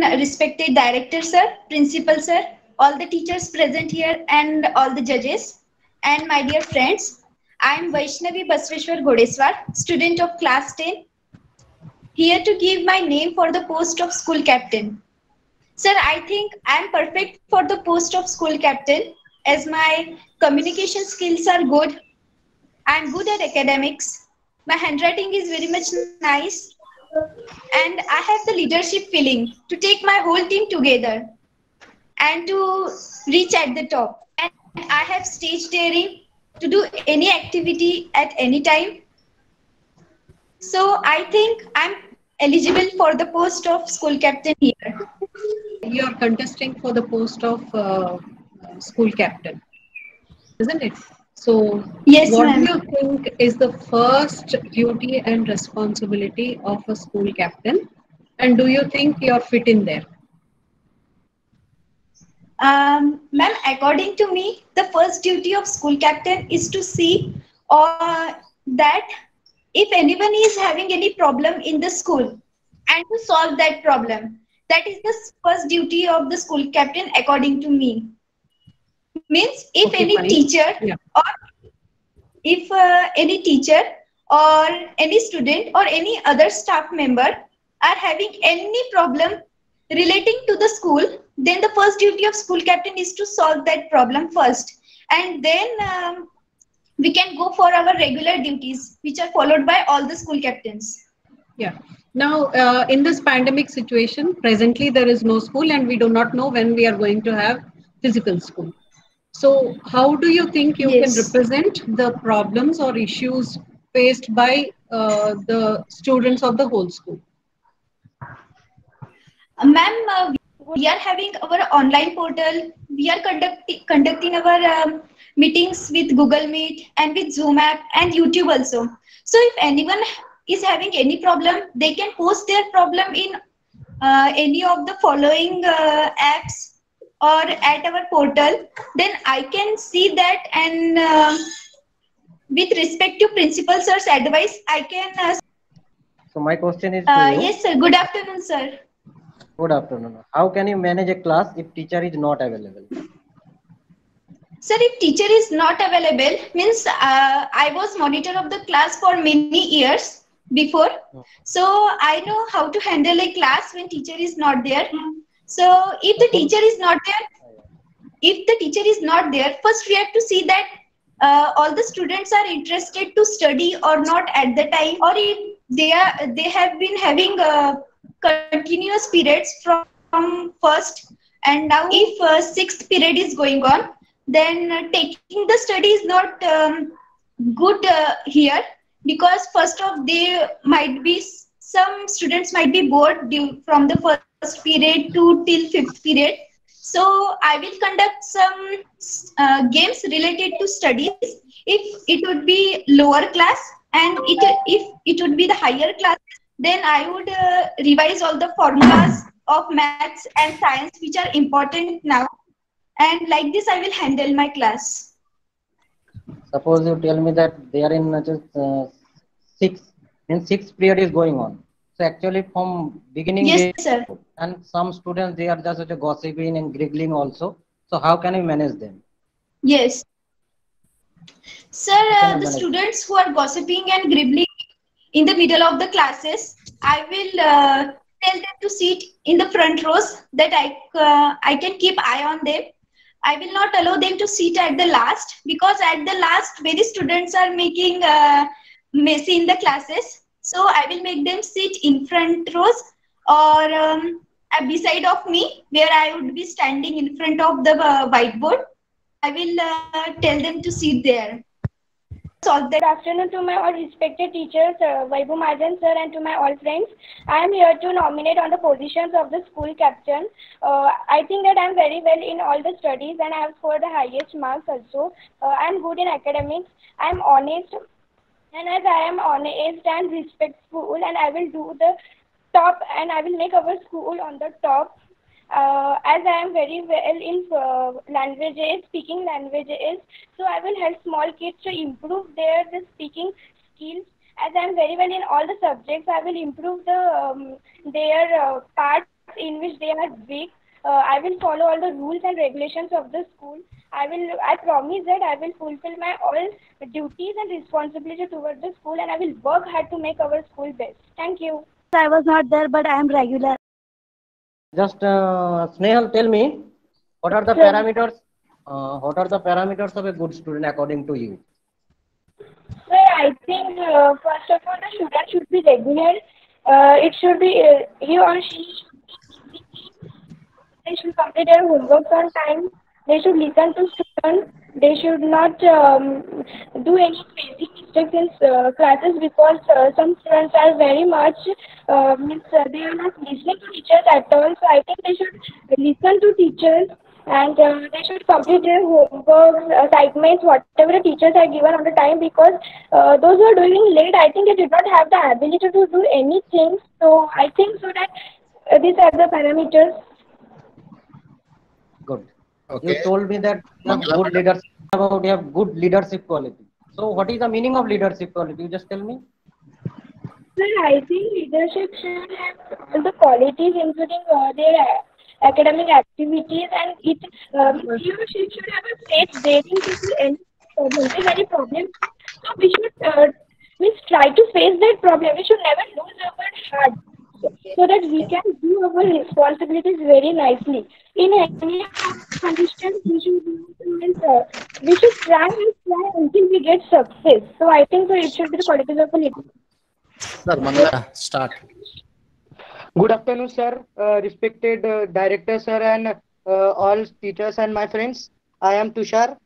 respected director sir, principal sir, all the teachers present here and all the judges and my dear friends. I am Vaishnavi Basveshwar Godeswar, student of class 10, here to give my name for the post of school captain. Sir, I think I am perfect for the post of school captain as my communication skills are good. I am good at academics. My handwriting is very much nice and I have the leadership feeling to take my whole team together and to reach at the top. And I have stage daring to do any activity at any time. So I think I'm eligible for the post of school captain here. You are contesting for the post of uh, school captain, isn't it? So, yes, what do you think is the first duty and responsibility of a school captain? And do you think you're fit in there? Um, ma'am, according to me, the first duty of school captain is to see uh, that if anyone is having any problem in the school and to solve that problem. That is the first duty of the school captain, according to me. Means if okay, any teacher yeah. or if uh, any teacher or any student or any other staff member are having any problem relating to the school, then the first duty of school captain is to solve that problem first. And then um, we can go for our regular duties, which are followed by all the school captains. Yeah. Now, uh, in this pandemic situation, presently there is no school and we do not know when we are going to have physical school. So, how do you think you yes. can represent the problems or issues faced by uh, the students of the whole school? Uh, Ma'am, uh, we are having our online portal. We are conducting conducting our um, meetings with Google Meet and with Zoom app and YouTube also. So if anyone is having any problem, they can post their problem in uh, any of the following uh, apps or at our portal. Then I can see that and uh, with respect to principal sir's advice, I can. Uh, so my question is. Uh, yes, sir. Good afternoon, sir. Good afternoon. How can you manage a class if teacher is not available? Sir, if teacher is not available, means uh, I was monitor of the class for many years before. So I know how to handle a class when teacher is not there. So if the teacher is not there, if the teacher is not there, first we have to see that uh, all the students are interested to study or not at the time, or if they are they have been having uh, continuous periods from, from first, and now if uh, sixth period is going on, then uh, taking the study is not um, good uh, here because first of they might be some students might be bored due from the first period to till fifth period. So i will conduct some uh, games related to studies. If it would be lower class and it, if it would be the higher class then i would uh, revise all the formulas of maths and science which are important now. And like this i will handle my class. Suppose you tell me that they are in just uh, six in sixth period is going on actually from beginning yes sir. and some students they are just gossiping and giggling also. So how can you manage them? Yes. Sir uh, the students who are gossiping and gribbling in the middle of the classes i will uh, tell them to sit in the front rows that i uh, i can keep eye on them. I will not allow them to sit at the last because at the last many students are making uh, messy in the classes. So I will make them sit in front rows or um, beside of me where I would be standing in front of the uh, whiteboard. I will uh, tell them to sit there. So good afternoon to my all respected teachers, uh, Vaibhu Majan sir, and to my all friends. I am here to nominate on the positions of the school captain. Uh, I think that I am very well in all the studies and I have scored the highest marks also. Uh, I am good in academics. I am honest and as I am honest and respectful school, and I will do the top and I will make our school on the top uh, as I am very well in uh, languages, speaking languages, so I will help small kids to improve their the speaking skills. As I am very well in all the subjects, I will improve the um, their uh, part in which they are weak. Uh, I will follow all the rules and regulations of the school. I will. I promise that I will fulfill my all duties and responsibilities towards the school, and I will work hard to make our school best. Thank you. I was not there, but I am regular. Just uh, Snehal, tell me, what are the Sure. parameters? Uh, what are the parameters of a good student according to you? Well, I think uh, first of all the student should be regular. Uh, it should be uh, he or she. They should complete their homework on time. They should listen to students. They should not um, do any crazy mistakes in uh, classes because uh, some students are very much uh, means uh, they are not listening to teachers at all. So I think they should listen to teachers and uh, they should complete their homework, assignments, whatever the teachers are given on the time because uh, those who are doing late, I think they did not have the ability to do anything. So I think so that uh, these are the parameters. Good. Okay. You told me that you good leadership about you have good leadership quality. So what is the meaning of leadership quality? You just tell me. Sir, I think leadership should have all the qualities, including uh, their uh, academic activities, and it um, he or she should have a faith daring to do any problem. If any problem, so we should uh, we try to face that problem. We should never lose our heart, so that we can do our responsibilities very nicely. In any condition, we should means, uh, we should try and try until we get success. So I think so. It should be the qualities of a leader. Sir, Mangala, start. Good afternoon, sir. Uh, respected uh, director, sir, and uh, all teachers and my friends. I am Tushar.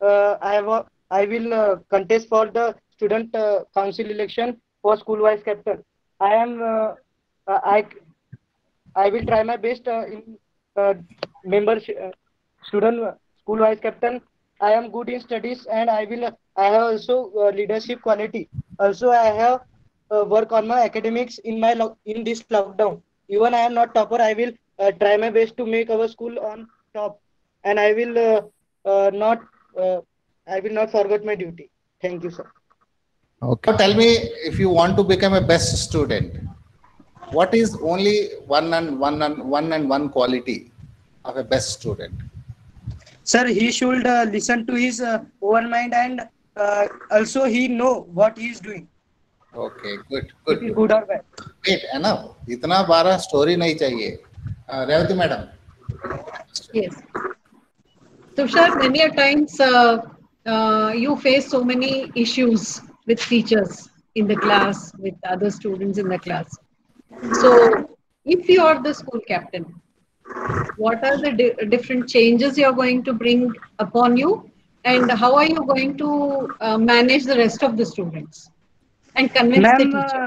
Uh, I have a, I will uh, contest for the student uh, council election for school vice captain. I am I I will try my best uh, in uh, membership uh, student uh, school vice captain. I am good in studies and I will I have also uh, leadership quality. Also, I have uh, work on my academics in my lo- in this lockdown. Even I am not topper, I will uh, try my best to make our school on top, and I will uh, uh, not uh, I will not forget my duty. Thank you, sir. Okay. Now tell me if you want to become a best student, what is only one and one and one and one quality of a best student? Sir, he should uh, listen to his uh, own mind and uh, also he know what he is doing. Okay, good, It good. is good or bad. Wait, enough. इतना बारह story नहीं चाहिए Uh, Revati madam Yes. Tushar, many a times uh, uh, you face so many issues with teachers in the class, with other students in the class. So, if you are the school captain, what are the di- different changes you are going to bring upon you, and how are you going to uh, manage the rest of the students and convince the teacher?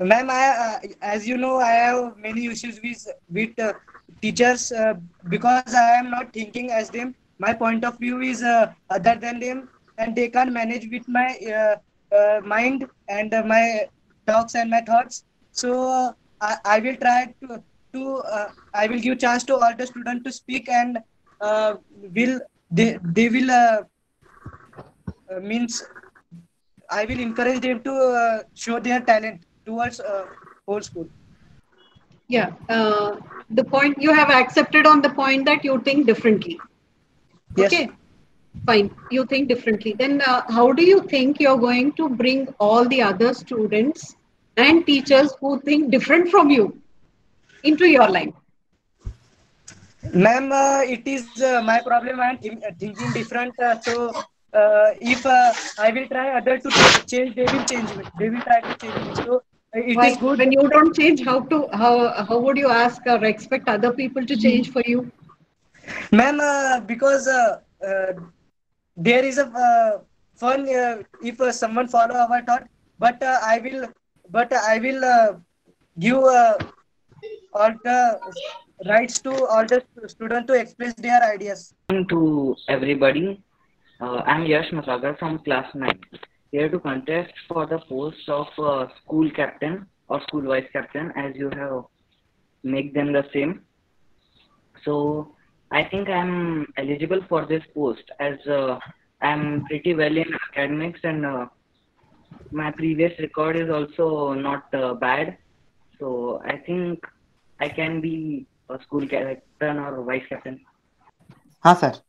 uh, ma'am, I, uh, as you know, I have many issues with with uh, teachers uh, because I am not thinking as them. My point of view is uh, other than them, and they can't manage with my uh, uh, mind and uh, my talks and my thoughts. So uh, I, I will try to to uh, I will give chance to all the students to speak and uh, will they they will uh, uh, means I will encourage them to uh, show their talent towards uh, whole school. Yeah, uh, the point you have accepted on the point that you think differently. Yes. Okay, fine. You think differently. Then, uh, how do you think you're going to bring all the other students and teachers who think different from you into your life? Ma'am, uh, it is uh, my problem. I am uh, thinking different. Uh, so uh, if uh, I will try other to change, they will change me. They will try to change me. So it Why? is good. When you don't change, how to how how would you ask or expect other people to change for you? Ma'am, uh, because uh, uh, there is a uh, fun uh, if uh, someone follow our thought, but uh, I will, but I will uh, give uh, all the rights to all the students to express their ideas. To everybody. Uh, I'm Yash Masagar from class 9. Here to contest for the post of uh, school captain or school vice captain as you have make them the same. So I think I'm eligible for this post as uh, I'm pretty well in academics and uh, my previous record is also not uh, bad. So I think I can be a school captain or vice captain? हाँ sir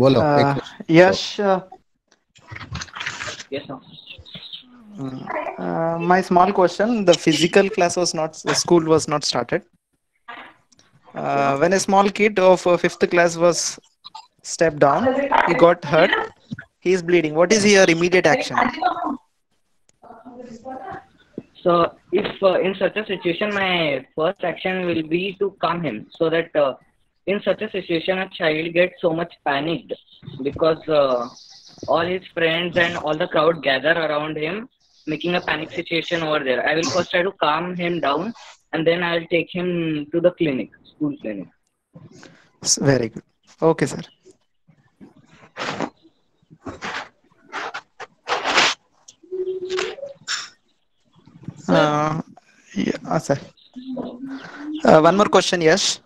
बोलो Uh, एक यश uh, Yes, sir. uh, my small question the physical class was not the school was not started uh, when a small kid of uh, fifth class was stepped down he got hurt he is bleeding what is your immediate action So, if uh, in such a situation, my first action will be to calm him, so that uh, in such a situation, a child gets so much panicked because uh, all his friends and all the crowd gather around him, making a panic situation over there. I will first try to calm him down, and then I'll take him to the clinic, school clinic. Very good okay sir uh, yeah, sir. Uh, one more question yes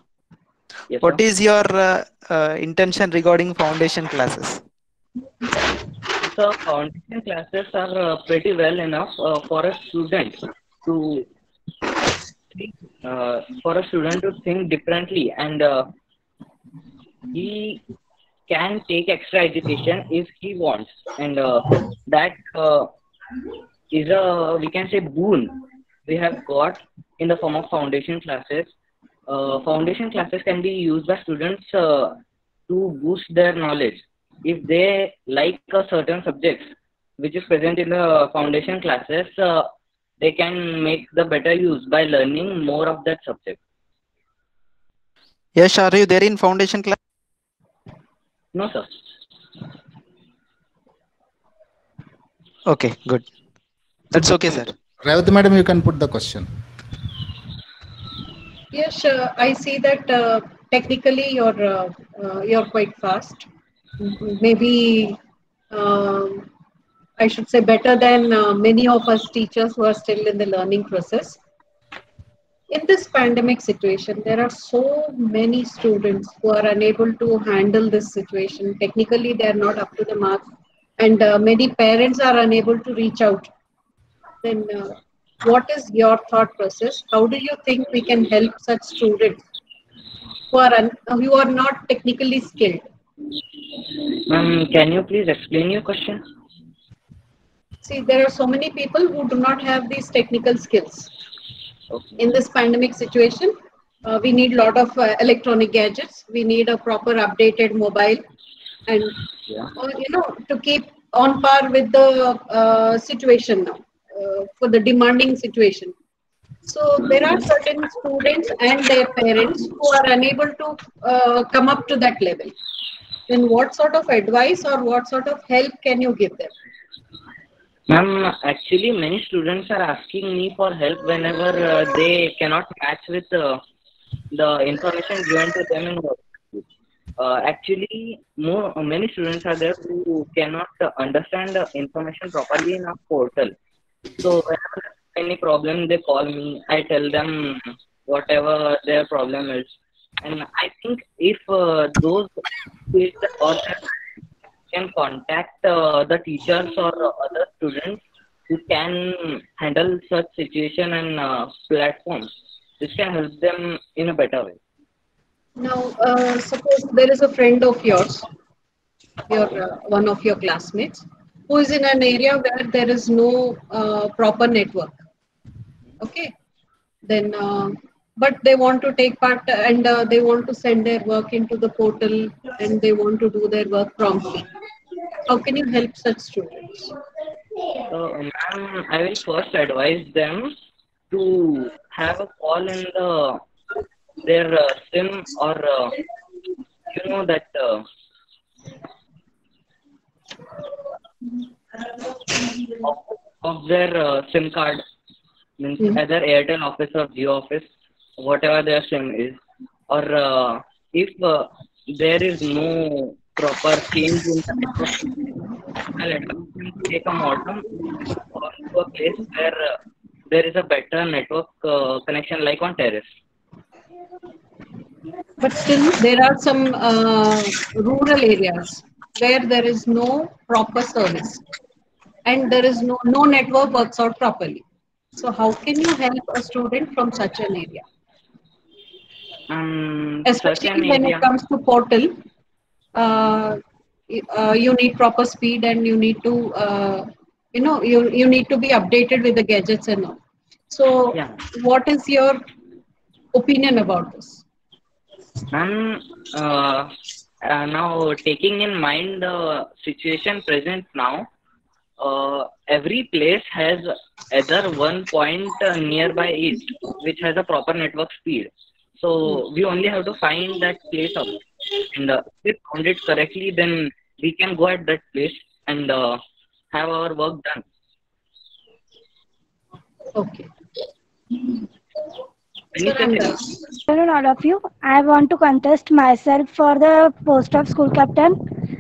Yes, what sir. is your uh, uh, intention regarding foundation classes So foundation classes are uh, pretty well enough uh, for a student to think, uh, for a student to think differently, and uh, he can take extra education if he wants, and uh, that uh, is a we can say boon we have got in the form of foundation classes. Uh, foundation classes can be used by students uh, to boost their knowledge if they like a certain subject which is present in the foundation classes, uh, they can make the better use by learning more of that subject. yes are you there in foundation class No, sir. okay good that's okay sir Revati madam, you can put the question. Yes, uh, I see that uh, technically you're uh, uh, you're quite fast. Maybe um, I should say better than uh, many of us teachers who are still in the learning process. In this pandemic situation, there are so many students who are unable to handle this situation. Technically, they are not up to the mark, and uh, many parents are unable to reach out then uh, what is your thought process how do you think we can help such students who are un- who are not technically skilled Ma'am, can you please explain your question? see there are so many people who do not have these technical skills. In this pandemic situation uh, we need a lot of uh, electronic gadgets. We need a proper updated mobile. And Yeah. uh, you know to keep on par with the uh, situation now uh, for the demanding situation. So there are certain students and their parents who are unable to uh, come up to that level. Then what sort of advice or what sort of help can you give them Ma'am, actually, many students are asking me for help whenever uh, they cannot match with uh, the information given to them in work. Uh, actually, more many students are there who cannot understand the information properly in a portal. So whenever any problem, they call me. I tell them whatever their problem is, and I think if uh, those kids or can contact uh, the teachers or other students who can handle such situation and uh, platforms. This can help them in a better way. Now, uh, suppose there is a friend of yours, your uh, one of your classmates, who is in an area where there is no uh, proper network. Okay, then, uh, but they want to take part and uh, they want to send their work into the portal and they want to do their work promptly. How can you help such students? So, ma'am, I will first advise them to have a call in the their uh, sim or uh, you know that uh, of, of their uh, sim card means Mhm. either Airtel office or Jio office, whatever their sim is, or uh, if uh, there is no proper change in the network, take a modem or to a place where uh, there is a better network uh, connection, like on terrace. But still, there are some uh, rural areas where there is no proper service and there is no, no network works out properly. So how can you help a student from such an area? Um, especially when area. it comes to portal uh, uh, you need proper speed and you need to uh, you know you, you need to be updated with the gadgets and all so Yeah. what is your opinion about this Ma'am, uh, uh, now taking in mind the situation present now, uh, every place has either one point uh, nearby it which has a proper network speed. So we only have to find that place out. And uh, if we found it correctly, then we can go at that place and uh, have our work done. okay Any Sir, afternoon, all of you. I want to contest myself for the post of school captain.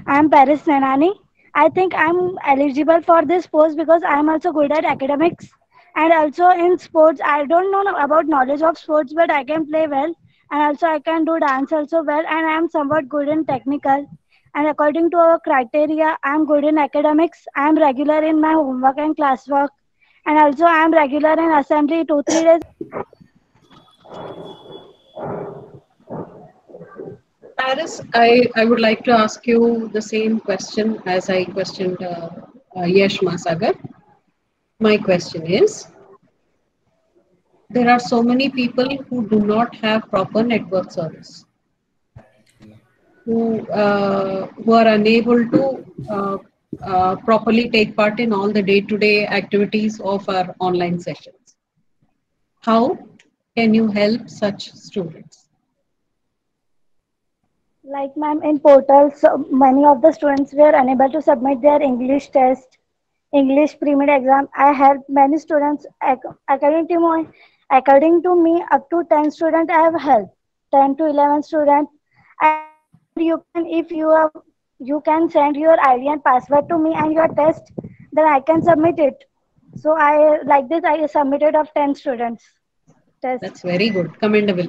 I'm Paris Senani. I think I'm eligible for this post because I'm also good at academics and also in sports. I don't know about knowledge of sports, but I can play well and also I can do dance also well and I'm somewhat good in technical. And according to our criteria, I'm good in academics. I'm regular in my homework and classwork. And also I'm regular in assembly two, three days Paris, I, I would like to ask you the same question as I questioned uh, uh, Masagar. My question is there are so many people who do not have proper network service, who, uh, who are unable to uh, uh, properly take part in all the day to day activities of our online sessions. How can you help such students? Like ma'am, in portals, many of the students were unable to submit their English test, English pre-med exam. I helped many students. According to my, according to me, up to ten students I have helped, ten to eleven students. And you can, if you have, you can send your ID and password to me and your test, then I can submit it. So I like this. I submitted of ten students. Test. That's very good, commendable.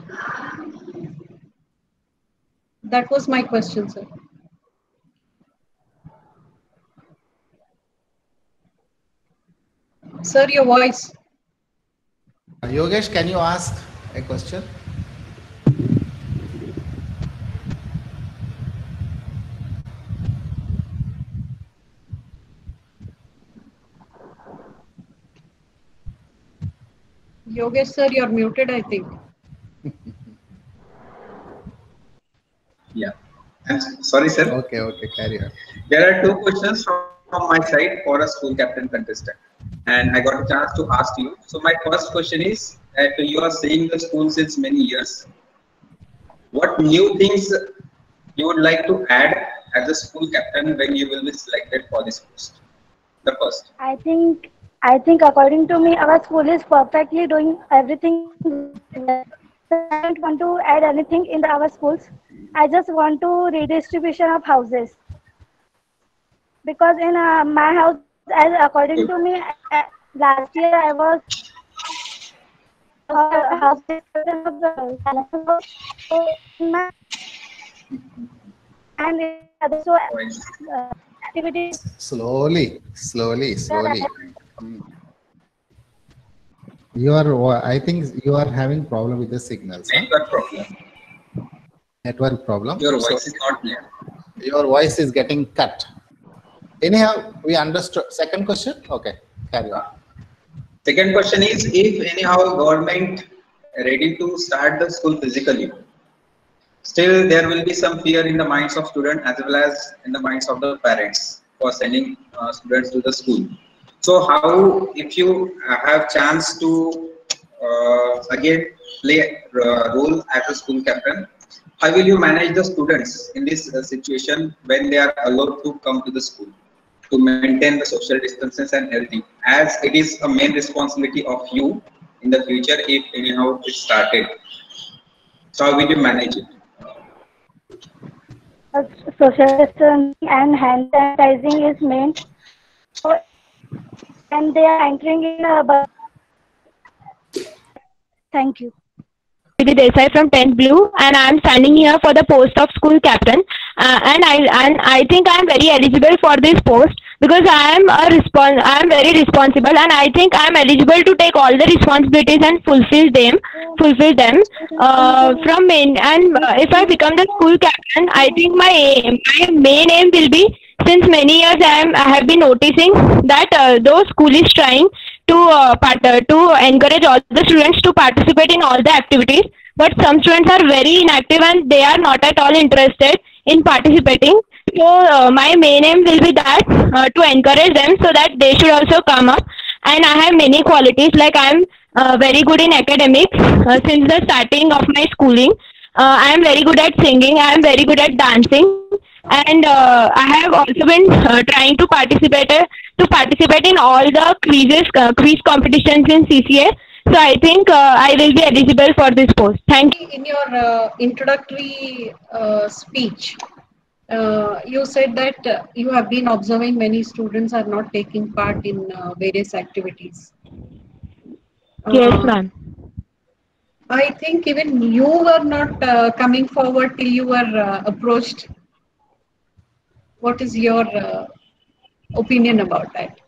That was my question, sir. Sir, your voice. Uh, Yogesh, can you ask a question? Yogesh, sir, you're muted, I think. Yeah. I'm sorry, sir. Okay, okay, carry on. There are two questions from, from my side for a school captain contestant. And I got a chance to ask you. So my first question is that you are seeing the school since many years. What new things you would like to add as a school captain when you will be selected for this post? The first. I think I think according to me, our school is perfectly doing everything. I don't want to add anything in our schools. I just want to redistribution of houses because in uh, my house, as according to me, uh, last year I was uh, house of the so my and in so uh, activities Slowly, slowly, slowly. You are, I think you are having problem with the signals. huh? Network problem. Network problem. Your So voice is not clear. your voice is getting cut. Anyhow, we understood. Second question? Okay, carry on. Second question is if anyhow government ready to start the school physically, still there will be some fear in the minds of students as well as in the minds of the parents for sending uh, students to the school. So how, if you uh, have chance to uh, again play a role as a school captain, how will you manage the students in this uh, situation when they are allowed to come to the school? To maintain the social distances and healthy as it is a main responsibility of you in the future if anyhow it started so how will you manage it uh, social distancing and hand sanitizing is main. So, and they are entering in a bus. Thank you. Sridhi Desai from 10th Blue and I'm standing here for the post of school captain uh, and I and I think I'm very eligible for this post because I am a respon- I am very responsible and I think I am eligible to take all the responsibilities and fulfill them fulfill them. Uh, from main and uh, if I become the school captain I think my aim, my main aim will be since many years I am I have been noticing that uh, though school is trying to uh, part, uh, to encourage all the students to participate in all the activities but some students are very inactive and they are not at all interested in participating so uh, my main aim will be that uh, to encourage them so that they should also come up. And i have many qualities like i am uh, very good in academics uh, since the starting of my schooling. Uh, i am very good at singing i am very good at dancing. And uh, i have also been trying to participate to participate in all the quizzes quiz competitions in cca so i think uh, i will be eligible for this post. Thank you. In your uh, introductory uh, speech, uh, you said that uh, you have been observing many students are not taking part in uh, various activities. yes Uh, ma'am I think even you were not uh, coming forward till you were uh, approached. What is your uh, opinion about that?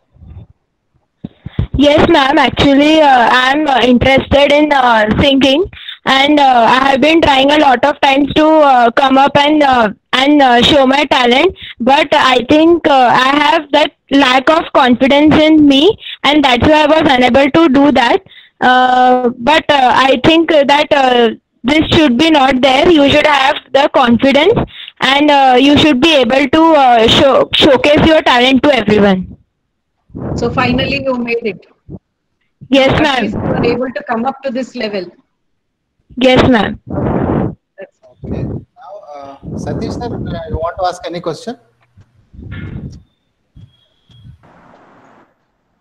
Yes, ma'am. Actually, uh, I'm uh, interested in uh, singing, and uh, I have been trying a lot of times to uh, come up and uh, and uh, show my talent. But I think uh, I have that lack of confidence in me, and that's why I was unable to do that. Uh, but uh, I think that uh, this should be not there. You should have the confidence, and uh, you should be able to uh, show showcase your talent to everyone. So finally, you made it. Yes, ma'am. You were able to come up to this level. Yes, ma'am. Okay. Satish sir, you want to ask any question?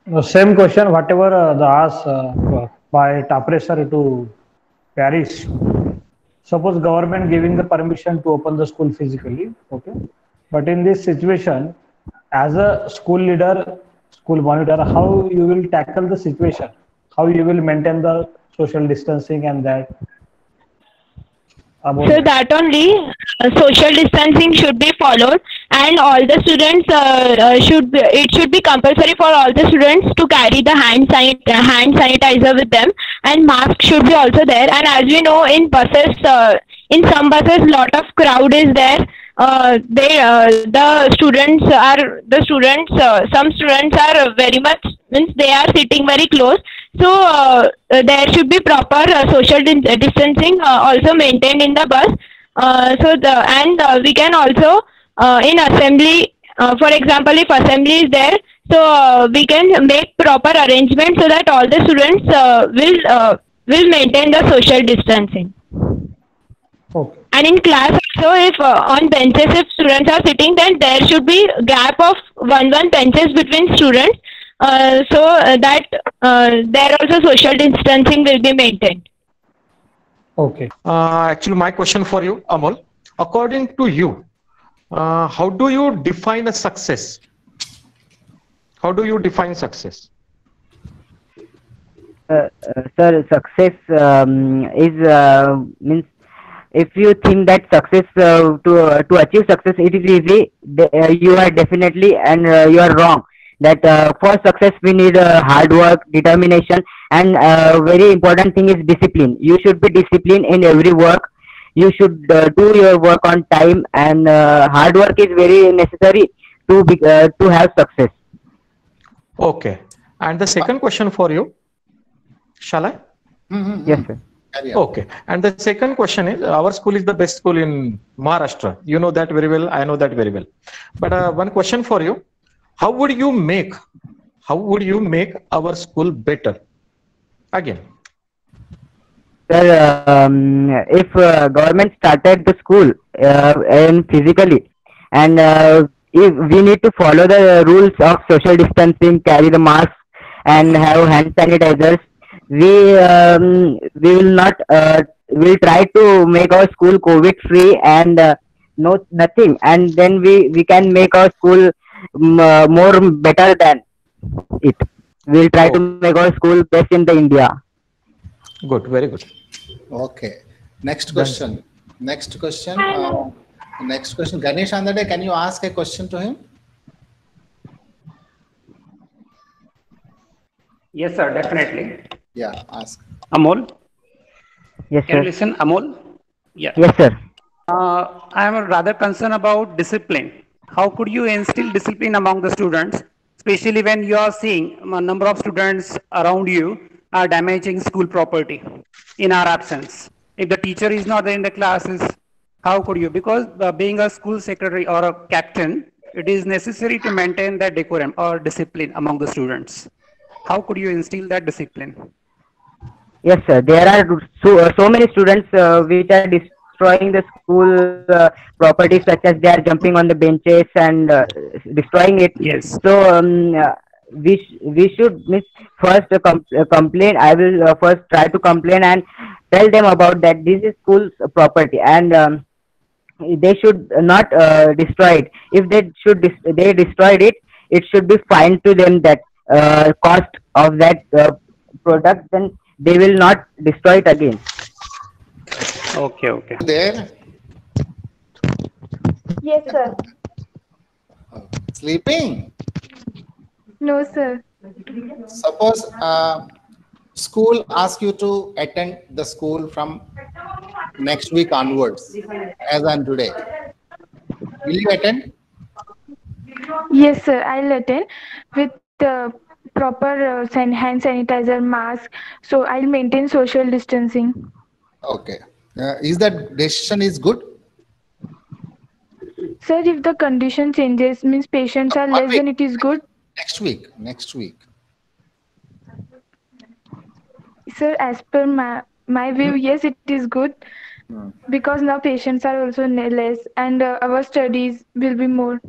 The same question, whatever uh, the ask uh, by Tapre sir to Paris. Suppose government giving the permission to open the school physically, okay. But in this situation, as a school leader, school monitor, how you will tackle the situation? How you will maintain the social distancing and that? So that only uh, social distancing should be followed, and all the students uh, uh, should be, it should be compulsory for all the students to carry the hand sanit- uh, hand sanitizer with them, and mask should be also there. And as we know, in buses, uh, in some buses, lot of crowd is there. Uh, they uh, the students are the students. Uh, some students are very much means they are sitting very close. So uh, there should be proper uh, social uh, distancing uh, also maintained in the bus. Uh, so the and uh, we can also uh, in assembly, uh, for example, if assembly is there, so uh, we can make proper arrangements so that all the students uh, will uh, will maintain the social distancing. Okay. And in class also, if uh, on benches, if students are sitting, then there should be gap of one one benches between students, uh, so uh, that uh, there also social distancing will be maintained. Okay. Uh, actually, my question for you, Amol, according to you, uh, how do you define a success? How do you define success? uh, uh, sir success um, is uh, means if you think that success uh, to uh, to achieve success it is easy de- uh, you are definitely and uh, you are wrong that uh, for success we need uh, hard work determination and uh, very important thing is discipline you should be disciplined in every work you should uh, do your work on time and uh, hard work is very necessary to be uh, to have success Okay. And the second question for you, shall I? yes sir Okay. And the second question is our school is the best school in Maharashtra. You know that very well. I know that very well. But uh, one question for you How would you make, how would you make our school better? Again. Um, if uh, government started the school uh, and physically, and uh, if we need to follow the rules of social distancing, carry the mask, and have hand sanitizers, we um, we will not uh, will try to make our school COVID free and uh, no nothing, and then we we can make our school more better than it. We'll try to make our school best in the India. Good, very good. Okay. Next question. Next question. Uh, next question. Ganesh Andade, can you ask a question to him? Yes, sir, definitely. Yeah, ask. Amol? Yes, Can you listen, Amol? Yeah. Yes, sir. Uh, I am rather concerned about discipline. How could you instill discipline among the students, especially when you are seeing a number of students around you are damaging school property in our absence? If the teacher is not there in the classes, how could you? Because uh, being a school secretary or a captain, it is necessary to maintain that decorum or discipline among the students. How could you instill that discipline? Yes, sir. There are so, uh, so many students uh, which are destroying the school uh, property, such as they are jumping on the benches and uh, destroying it. Yes. So um, uh, we sh- we should miss first uh, com- uh, complain. I will uh, first try to complain and tell them about that this is school's property and. Um, they should not uh, destroy it. If they should dis- they destroyed it, it should be fine to them that uh, cost of that uh, product. Then they will not destroy it again. Okay, okay. There, Yes, sir. sleeping. No, sir. Suppose uh, school ask you to attend the school from next week onwards, as on today. Will you attend? Yes, sir. I'll attend with the proper uh, hand sanitizer, mask. So I'll maintain social distancing. Okay. Uh, is that decision is good? Sir, if the condition changes, means patients are less, then it is good. Next week. Next week. Sir, as per my, my view, yes, it is good because now patients are also less and uh, our studies will be more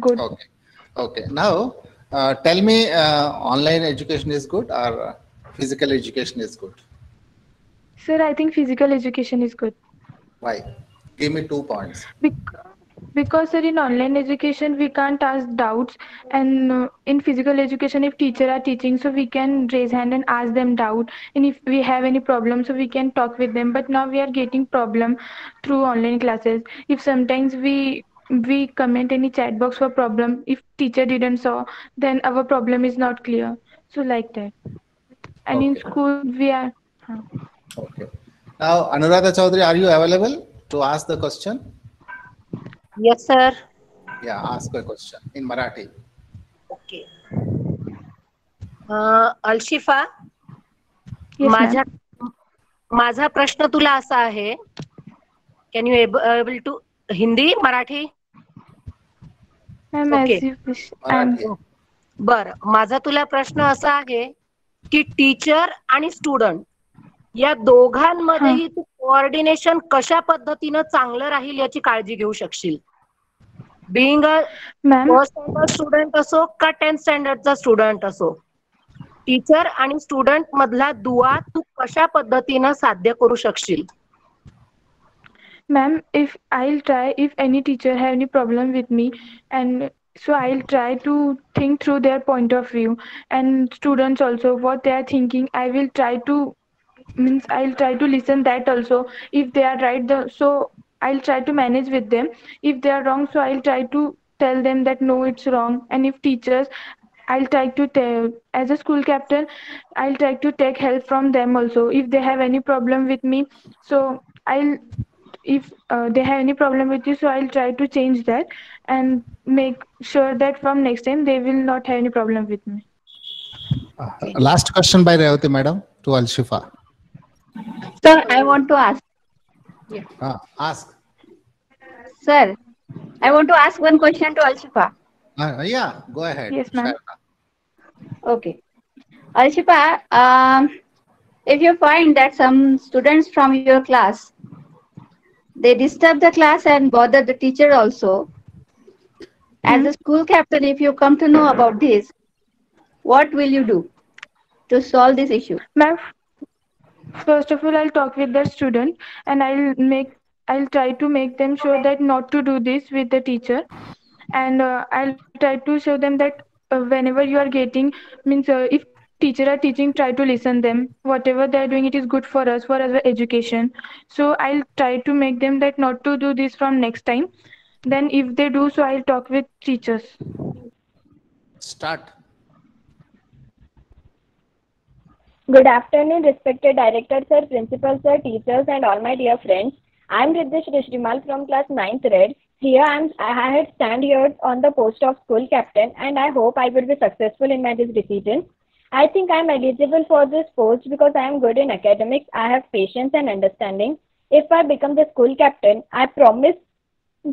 good. Okay. Okay. Now, uh, tell me, uh, online education is good or uh, physical education is good? Sir, I think physical education is good. Why? Give me two points. Because sir, in online education we can't ask doubts, and uh, in physical education, if teacher are teaching, so we can raise hand and ask them doubt. And if we have any problem, so we can talk with them. But now we are getting problem through online classes. If sometimes we we comment any chat box for problem, if teacher didn't saw, then our problem is not clear. So like that. And in school we are. Okay. Now, Anuradha Chaudhary, are you available to ask the question? Yes, sir. Yeah, ask a question in Marathi. Okay Alshifa Yes, माझ्या माझा प्रश्न तुला असा आहे can you able to Hindi Marathi Okay. बर माझा तुला प्रश्न असा आहे की टीचर आणि स्टुडंट या दोघांमध्येही तू कोऑर्डिनेशन कशा पद्धतीनं चांगलं राहील याची काळजी घेऊ शकशील? बिईंग अँड स्टुडंट असो का टेन्थ स्टँडर्डचा स्टुडंट असो? टीचर आणि स्टुडंट मधला दुवा तू कशा पद्धतीनं साध्य करू शकशील? Ma'am if I try if any teacher have any problem with me and so I try to think through their point of view and student also what they thinking I will try to means I'll try to listen that also. If they are right, the, so I'll try to manage with them. If they are wrong, so I'll try to tell them that no, it's wrong. And if teachers, I'll try to tell as a school captain, I'll try to take help from them also. If they have any problem with me, so I'll if uh, they have any problem with you so i'll try to change that and make sure that from next time they will not have any problem with me Last question by Revati madam to Alshifa. Sir, I want to ask. Ah, ask. Sir, I want to ask one question to Alshifa. Ah, yeah, go ahead. Yes, ma'am. Okay. Alshifa, um, if you find that some students from your class they disturb the class and bother the teacher also, as a school captain, if you come to know about this, what will you do to solve this issue? ma'am first of all i'll talk with the student and i'll make i'll try to make them sure that not to do this with the teacher. And uh, i'll try to show them that uh, whenever you are getting means uh, if teacher are teaching try to listen them. Whatever they are doing it is good for us for our education. So i'll try to make them that not to do this from next time. Then if they do so i'll talk with teachers. Start. Good afternoon, respected director, sir, principal, sir, teachers, and all my dear friends. I'm Riddhish Rishdimal from class 9th red. Here I'm, I had stand here on the post of school captain, and I hope I will be successful in my decision. I think I'm eligible for this post because I am good in academics. I have patience and understanding. If I become the school captain, I promise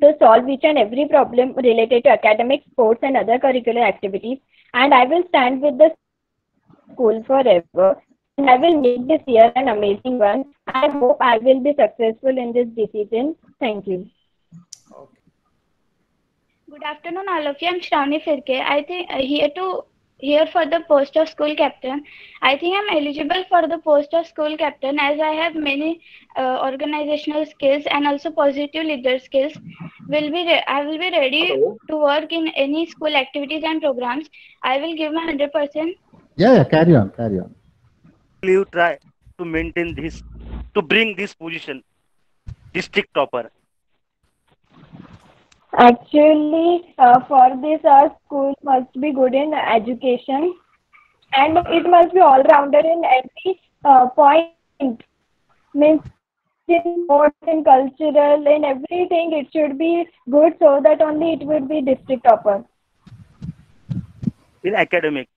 to solve each and every problem related to academics, sports, and other curricular activities. And I will stand with the school forever. And I will make this year an amazing one. I hope I will be successful in this decision. Thank you. Good afternoon, all of you. I'm Shravani Firke. I think uh, here to here for the post of school captain. I think I'm eligible for the post of school captain as I have many uh, organizational skills and also positive leader skills. Will be re- I will be ready Hello. to work in any school activities and programs. I will give my hundred percent. Yeah, yeah, carry on, carry on. Will you try to maintain this to bring this position district topper Actually, uh, for this, our school must be good in education and it must be all rounder in every uh, point. Means in sports, in cultural, in everything, it should be good so that only it would be district topper. in academic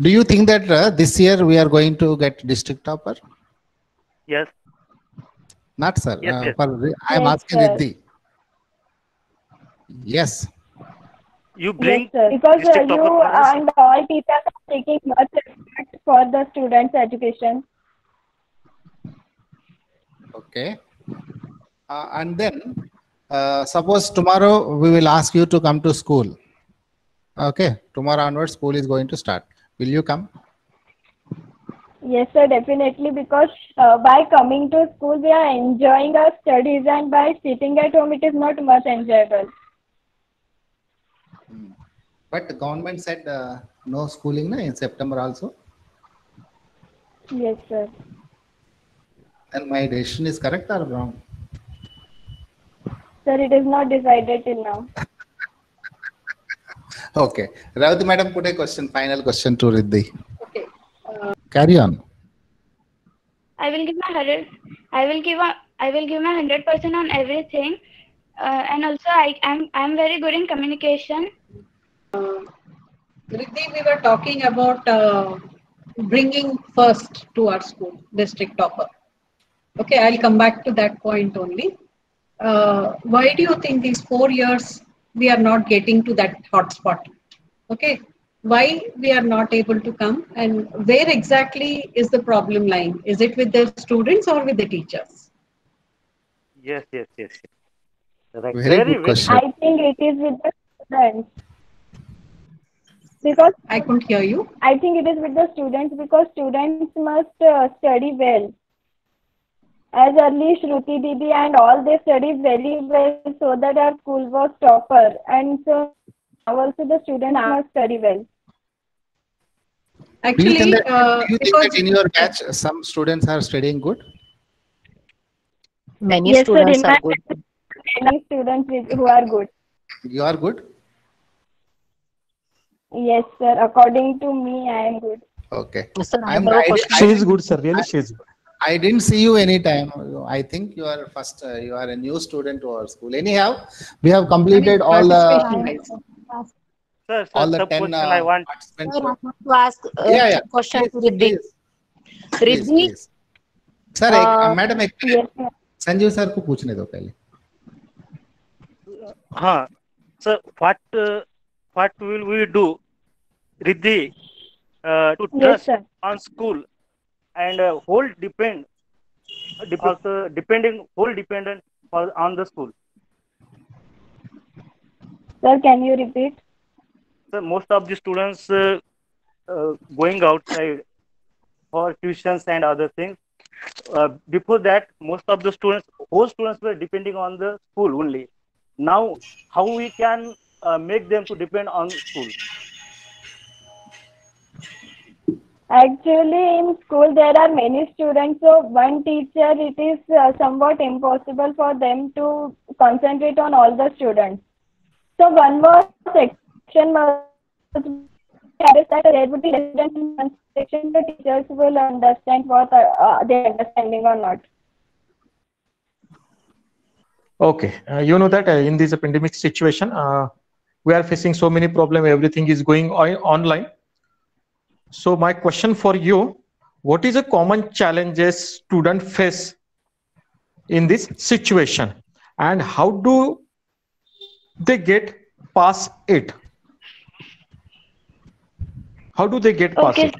Do you think that uh, this year we are going to get district topper? yes Not, sir. Yes, Uh, yes. for, I am Yes, asking sir. Riddhi. Yes. you bring yes, sir. Because uh, you topper for us. and all people are taking much effort for the students' education. Okay. Uh, and then, uh, suppose tomorrow we will ask you to come to school. Okay. Tomorrow onwards, school is going to start. Will you come? Yes, sir, definitely. Because uh, by coming to school, we are enjoying our studies, and by sitting at home, it is not much enjoyable. But the government said uh, no schooling na, in September also. Yes, sir. And my decision is correct or wrong? Sir, it is not decided till now. Okay. Ravati madam put a question, final question to Riddhi. Okay. Uh, Carry on. I will give my hundred. I will give a, I will give my hundred percent on everything, uh, and also I am I'm very good in communication. Uh, Riddhi, we were talking about uh, bringing first to our school, district topper. Okay, I'll come back to that point only. Uh, why do you think these four years we are not getting to that hotspot? Okay, why we are not able to come and where exactly is the problem lying? Is it with the students or with the teachers? yes yes yes, yes. right Very good question. I think it is with the students. Because I couldn't hear you. I think it is with the students because students must uh, study well. As early Shruti Didi and all they study very well so that our school was topper. And so also the students must study well. Do you think Actually, that, uh, do you think because that in your batch some students are studying good? Many yes, students in are good. many students who are good. You are good? Yes, sir. According to me, I am good. Okay. Sir, I I'm, have a I, question. I, She is good, sir. Really, she is good. I didn't see you anytime. I think you are first, uh, you are a new student to our school. Anyhow, we have completed all the, participation wise. sir, sir all the some 10 question uh, i want participants. Sir, I want to ask uh, Yeah, yeah. question to Please, Riddhi. please, please, Riddhi, please. Sir एक Uh, madam एक Yes, sir. Sanjeev sir को पूछने दो पहले huh sir what uh, what will we do riddhi uh, to Yes, trust sir. on school And uh, whole depend dep- also depending whole dependent for, on the school. Sir, can you repeat? so most of the students uh, uh, going outside for tuitions and other things. Uh, before that most of the students whole students were depending on the school only. Now how we can uh, make them to depend on school Actually, in school there are many students, so one teacher, it is uh, somewhat impossible for them to concentrate on all the students. So one more section must that there would be residential construction, the teachers will understand what uh, uh, they're understanding or not. Okay, uh, you know that uh, in this pandemic situation, uh, we are facing so many problems. Everything is going on online. So my question for you, what is a common challenges student face in this situation, and how do they get past it? How do they get past Okay. it?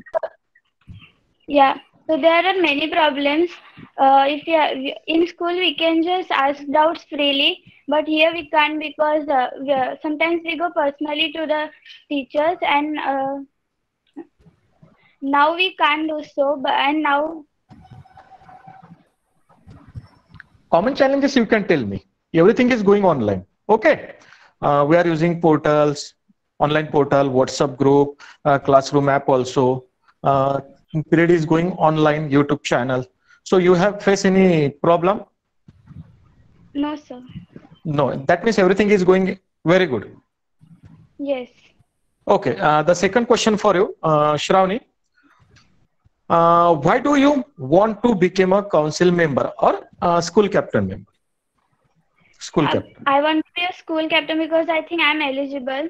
Yeah. So there are many problems. Uh, if are, in school we can just ask doubts freely, but here we can't because uh, we are, sometimes we go personally to the teachers, and uh, now we can't do so. But and now common challenges you can tell me. Everything is going online. Okay. Uh, we are using portals online portal whatsapp group uh, classroom app also. Uh, period is going online youtube channel. So you have faced any problem? No sir. no. That means everything is going very good. Yes. okay. Uh, the second question for you uh, shravani uh, why do you want to become a council member or uh, school captain member school captain I want to be a school captain because I think I'm eligible.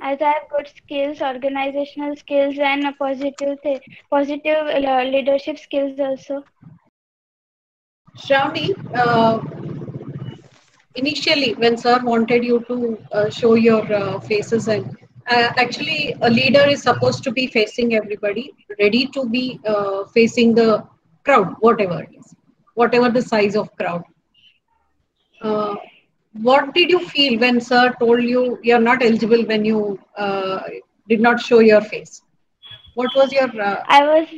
As I have good skills, organizational skills, and a positive, th- positive uh, leadership skills also. Shravani, uh, initially when sir wanted you to uh, show your uh, faces and uh, actually a leader is supposed to be facing everybody, ready to be uh, facing the crowd, whatever it is, whatever the size of crowd. Uh, what did you feel when sir told you you're not eligible when you uh, did not show your face? What was your? Uh, I was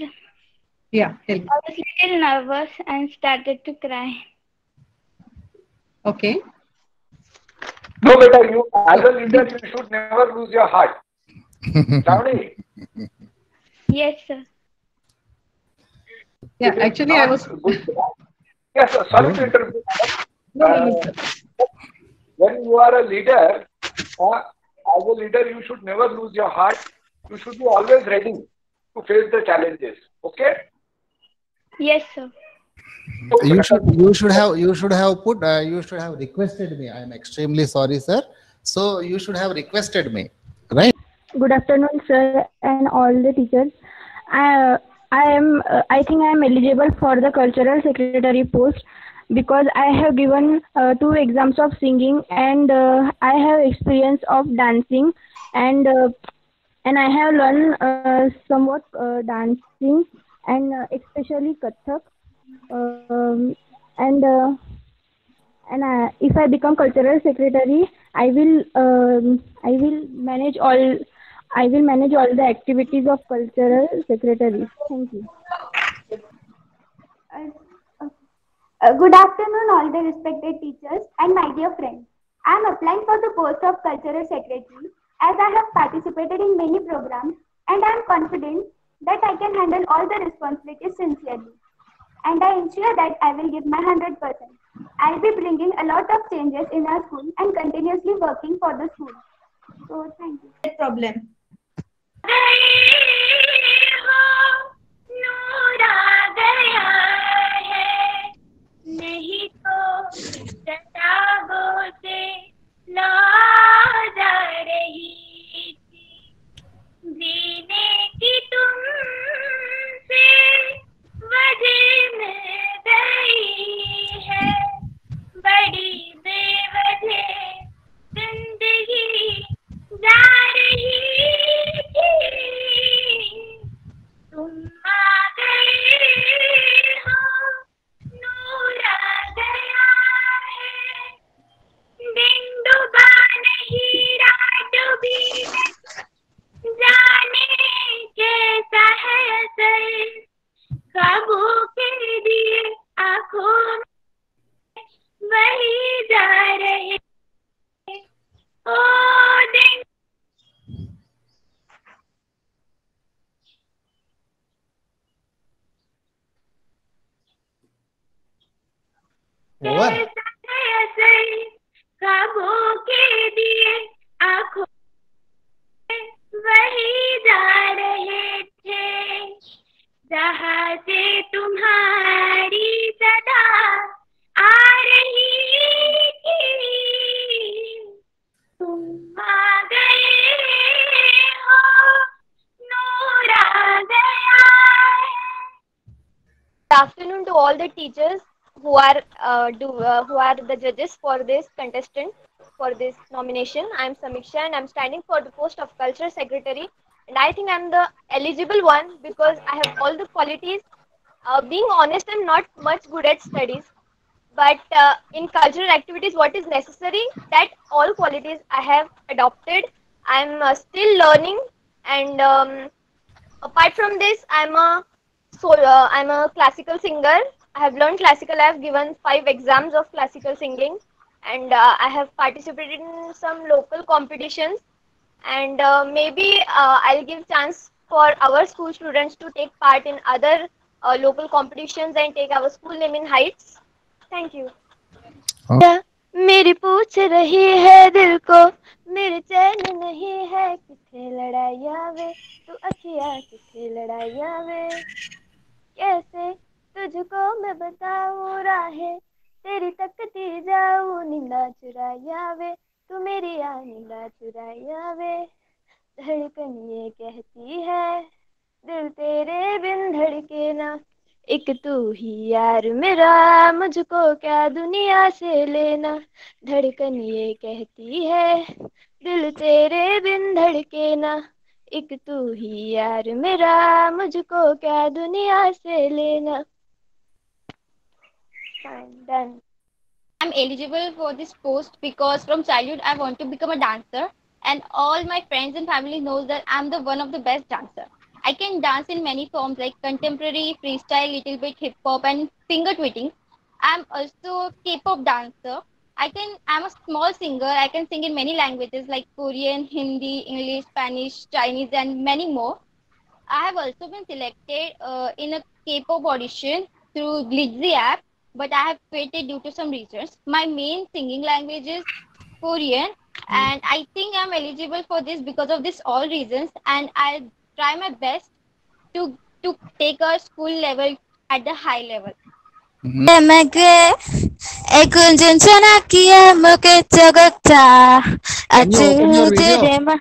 yeah, tell me. I was little nervous and started to cry. Okay. No, beta, you as a leader, you should never lose your heart. Shravani, Yes, sir. Yeah, actually I was. yes, sir, sorry to interrupt. you. No, no, no, Uh, when you are a leader, uh, as a leader, you should never lose your heart. You should be always ready to face the challenges. Okay? Yes, sir. You should you should have you should have put uh, you should have requested me i am extremely sorry sir so you should have requested me right Good afternoon, sir, and all the teachers. I, I am, uh, I think I am eligible for the cultural secretary post because I have given uh, two exams of singing and uh, I have experience of dancing and uh, and I have learned uh, somewhat uh, dancing and uh, especially Kathak. Um, and uh, and I, if I become cultural secretary, I will um, I will manage all I will manage all the activities of cultural secretary. Thank you. Uh, good afternoon, all the respected teachers and my dear friends. I am applying for the post of Cultural Secretary as I have participated in many programs and I am confident that I can handle all the responsibilities sincerely And I ensure that I will give my 100%. I'll be bringing a lot of changes in our school and continuously working for the school. So, thank you. Problem. नूर आ गया है नहीं तो किताबों से ला जा रही बड़ी बेवजह ओवर वही जा रहे थे जहाँ से तुम्हारी आ रही तुम आ गए हो नूर आ गया Good afternoon to all the teachers who are uh, do uh, who are the judges for this contestant for this nomination. I'm Samiksha and I'm standing for the post of culture secretary. And I think I'm the eligible one because I have all the qualities. Uh, being honest, I'm not much good at studies, but uh, in cultural activities, what is necessary that all qualities I have adopted. I'm uh, still learning, and um, apart from this, I'm a so I'm a classical singer. I have learned classical. I have given five exams of classical singing, and uh, I have participated in some local competitions. And uh, maybe uh, I'll give chance for our school students to take part in other uh, local competitions and take our school name in heights. Thank you. मेरी पूछ रही है दिल को मेरे चैन नहीं है किथे लड़ाइया वे तू अखिया किथे लड़ाइया वे कैसे तुझको मैं बताऊँ राहे, तेरी तकती जाऊँ, नींदा चुराया वे तू मेरी आ नींदा चुराया वे धड़कन ये कहती है, दिल तेरे बिन धड़के ना। एक तू ही यार मेरा, मुझको क्या दुनिया से लेना। धड़कन ये कहती है, दिल तेरे बिन धड़के ना। एक तू ही यार मेरा, मुझको क्या दुनिया से लेना। Fine, done. I'm eligible for this post because from childhood I want to become a dancer and all my friends and family knows that I'm the one of the best dancer. I can dance in many forms like contemporary, freestyle, little bit hip hop and finger tutting. I'm also a K-pop dancer. I can I'm a small singer. I can sing in many languages like Korean, Hindi, English, Spanish, Chinese and many more. I have also been selected uh, in a K-pop audition through Glitzy app, but I have quitted due to some reasons. My main singing language is Korean, and I think I'm eligible for this because of this all reasons, and I'll try my best to to take a school level at the high level. 내게 애군 전전하기에 먹을 적었다 Can you open your video? 아주들의 말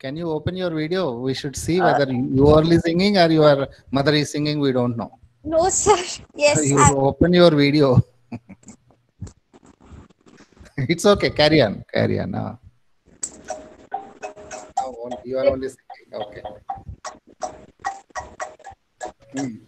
Can you open your video? We should see whether you are only singing or your mother is singing. We don't know. No, sir. Yes. You I... open your video. it's okay. Carry on. Carry on. Uh. You are only singing. Okay. Hmm.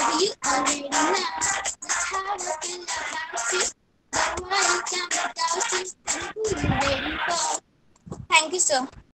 You about you. Can't you. Thank you, sir.